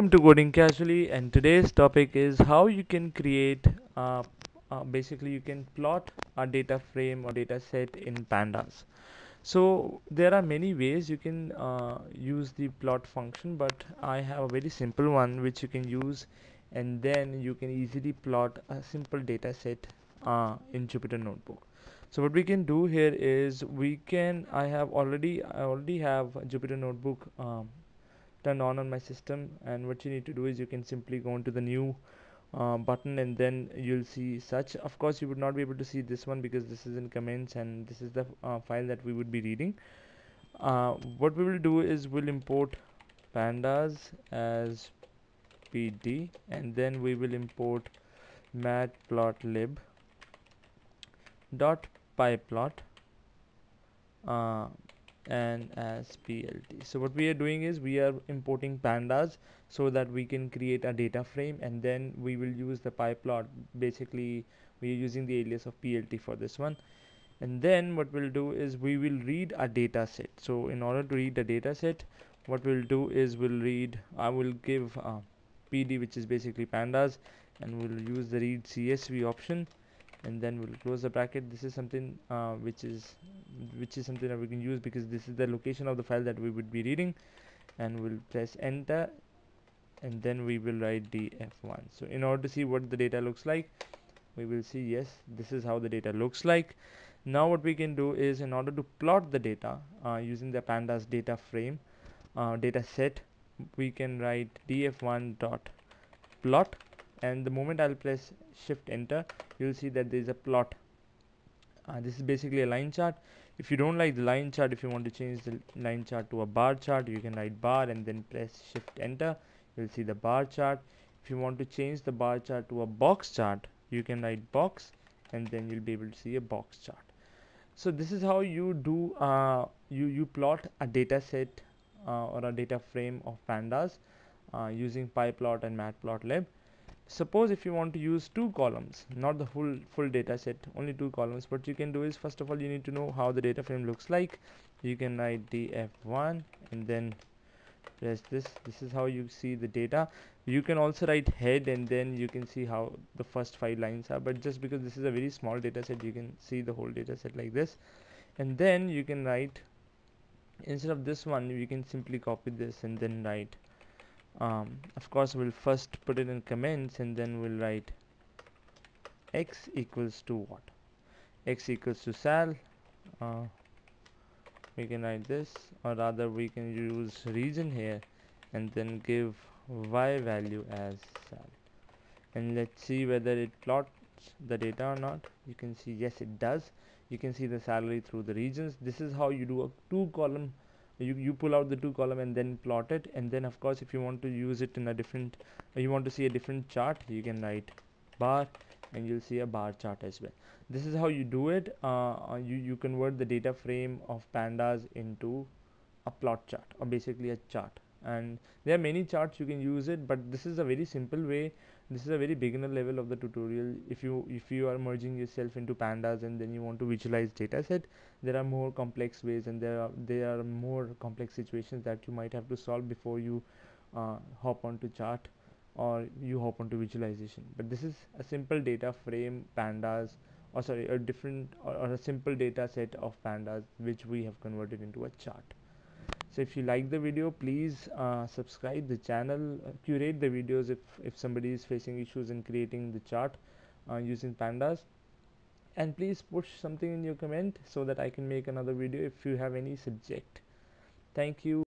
Welcome to Coding Casually and today's topic is how you can create uh, uh, basically you can plot a data frame or data set in pandas. So there are many ways you can uh, use the plot function but I have a very simple one which you can use and then you can easily plot a simple data set uh, in Jupyter Notebook. So what we can do here is we can I have already I already have Jupyter Notebook um, turned on on my system and what you need to do is you can simply go into the new uh, button and then you'll see such. Of course you would not be able to see this one because this is in comments and this is the uh, file that we would be reading. Uh, what we will do is we'll import pandas as pd and then we will import matplotlib dot pyplot uh, and as PLT. So what we are doing is we are importing pandas so that we can create a data frame and then we will use the pyplot. Basically we are using the alias of PLT for this one. And then what we'll do is we will read a data set. So in order to read the data set what we'll do is we'll read I will give uh, PD which is basically pandas and we'll use the read CSV option and then we'll close the bracket. This is something uh, which is which is something that we can use because this is the location of the file that we would be reading. And we'll press enter and then we will write df1 so in order to see what the data looks like we will see yes this is how the data looks like. Now what we can do is in order to plot the data uh, using the pandas data frame uh, data set we can write df1 dot plot and the moment I'll press shift enter you'll see that there is a plot. Uh, this is basically a line chart. If you don't like the line chart if you want to change the line chart to a bar chart you can write bar and then press shift enter. You'll see the bar chart. If you want to change the bar chart to a box chart you can write box and then you'll be able to see a box chart. So this is how you do uh, you you plot a data set uh, or a data frame of pandas uh, using pyplot and matplotlib suppose if you want to use two columns not the full full data set only two columns what you can do is first of all you need to know how the data frame looks like. You can write df1 and then press this. This is how you see the data. You can also write head and then you can see how the first five lines are but just because this is a very small data set you can see the whole data set like this. And then you can write instead of this one you can simply copy this and then write um, of course we'll first put it in comments and then we'll write x equals to what? x equals to sal. Uh, we can write this or rather we can use region here and then give y value as sal. And let's see whether it plots the data or not. You can see yes it does. You can see the salary through the regions. This is how you do a two column you, you pull out the two column and then plot it. And then of course if you want to use it in a different you want to see a different chart you can write bar and you'll see a bar chart as well. This is how you do it. Uh, you you convert the data frame of pandas into a plot chart or basically a chart. And there are many charts you can use it but this is a very simple way this is a very beginner level of the tutorial. If you if you are merging yourself into pandas and then you want to visualize data set there are more complex ways and there are there are more complex situations that you might have to solve before you uh, hop onto chart or you hop onto visualization. But this is a simple data frame pandas or sorry a different or, or a simple data set of pandas which we have converted into a chart so if you like the video please uh, subscribe the channel uh, curate the videos if if somebody is facing issues in creating the chart uh, using pandas. And please push something in your comment so that I can make another video if you have any subject. Thank you